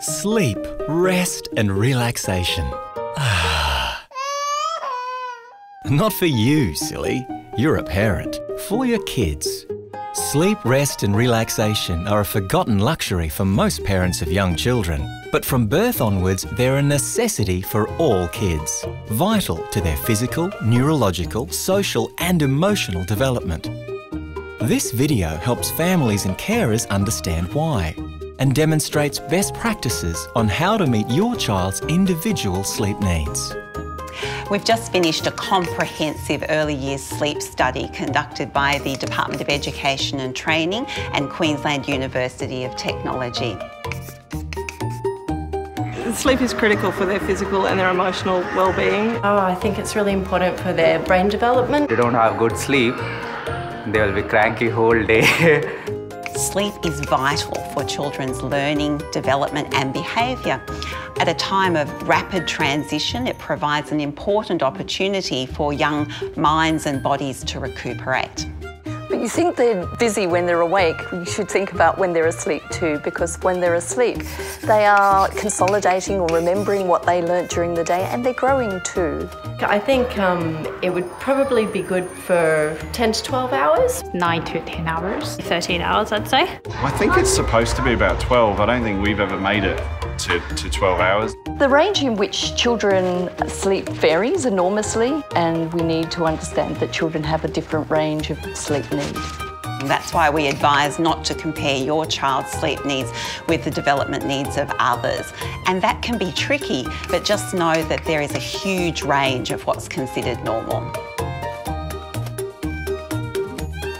Sleep, rest and relaxation. Ah. Not for you, silly. You're a parent. For your kids. Sleep, rest and relaxation are a forgotten luxury for most parents of young children. But from birth onwards, they're a necessity for all kids. Vital to their physical, neurological, social and emotional development. This video helps families and carers understand why and demonstrates best practices on how to meet your child's individual sleep needs. We've just finished a comprehensive early years sleep study conducted by the Department of Education and Training and Queensland University of Technology. Sleep is critical for their physical and their emotional well-being. Oh, I think it's really important for their brain development. If They don't have good sleep, they will be cranky whole day. Sleep is vital for children's learning, development and behaviour. At a time of rapid transition, it provides an important opportunity for young minds and bodies to recuperate. But you think they're busy when they're awake. You should think about when they're asleep too, because when they're asleep, they are consolidating or remembering what they learnt during the day and they're growing too. I think um, it would probably be good for 10 to 12 hours. 9 to 10 hours, 13 hours, I'd say. I think it's supposed to be about 12. I don't think we've ever made it to, to 12 hours. The range in which children sleep varies enormously, and we need to understand that children have a different range of sleep need. That's why we advise not to compare your child's sleep needs with the development needs of others. And that can be tricky, but just know that there is a huge range of what's considered normal.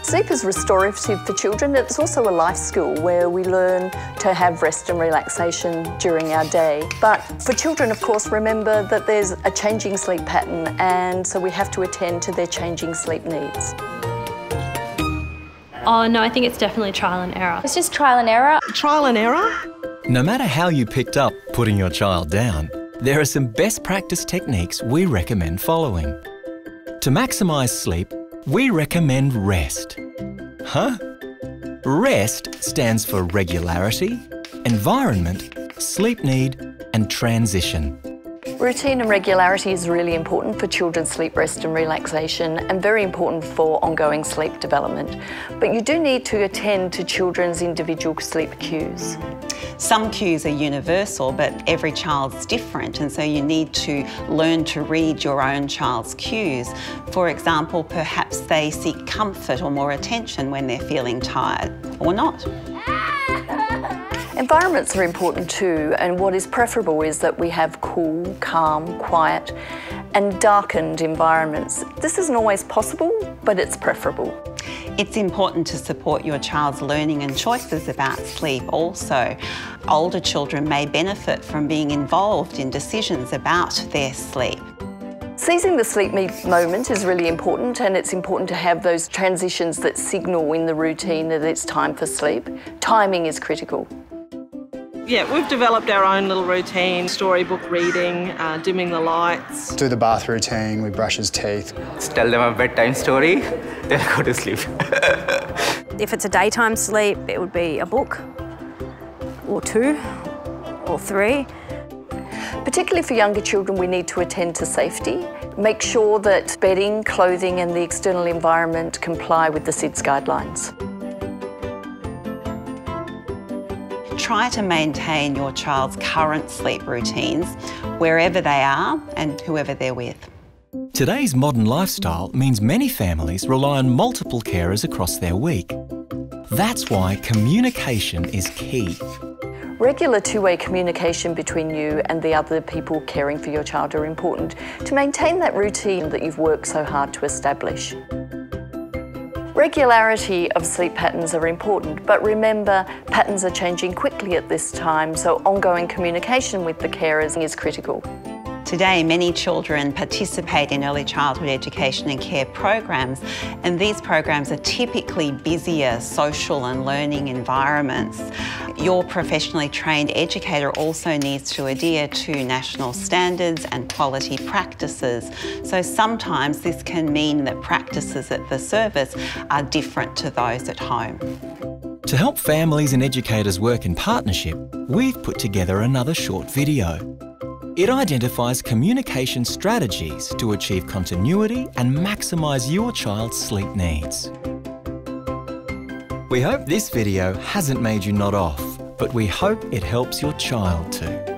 Sleep is restorative for children. It's also a life skill where we learn to have rest and relaxation during our day. But for children, of course, remember that there's a changing sleep pattern and so we have to attend to their changing sleep needs. Oh no, I think it's definitely trial and error. It's just trial and error. Trial and error? No matter how you picked up putting your child down, there are some best practice techniques we recommend following. To maximise sleep, we recommend rest. Huh? REST stands for regularity, environment, sleep need, and transition. Routine and regularity is really important for children's sleep, rest and relaxation and very important for ongoing sleep development. But you do need to attend to children's individual sleep cues. Some cues are universal, but every child's different, and so you need to learn to read your own child's cues. For example, perhaps they seek comfort or more attention when they're feeling tired, or not. Environments are important too, and what is preferable is that we have cool, calm, quiet, and darkened environments. This isn't always possible, but it's preferable. It's important to support your child's learning and choices about sleep also. Older children may benefit from being involved in decisions about their sleep. Seizing the sleep moment is really important and it's important to have those transitions that signal in the routine that it's time for sleep. Timing is critical. Yeah, we've developed our own little routine, storybook reading, uh, dimming the lights. Do the bath routine, we brush his teeth. Just tell them a bedtime story, they'll go to sleep. if it's a daytime sleep, it would be a book, or two, or three. Particularly for younger children, we need to attend to safety. Make sure that bedding, clothing and the external environment comply with the SIDS guidelines. Try to maintain your child's current sleep routines wherever they are and whoever they're with. Today's modern lifestyle means many families rely on multiple carers across their week. That's why communication is key. Regular two-way communication between you and the other people caring for your child are important to maintain that routine that you've worked so hard to establish. Regularity of sleep patterns are important, but remember, patterns are changing quickly at this time, so ongoing communication with the carers is critical. Today, many children participate in early childhood education and care programs, and these programs are typically busier social and learning environments. Your professionally trained educator also needs to adhere to national standards and quality practices. So sometimes this can mean that practices at the service are different to those at home. To help families and educators work in partnership, we've put together another short video. It identifies communication strategies to achieve continuity and maximise your child's sleep needs. We hope this video hasn't made you nod off, but we hope it helps your child to.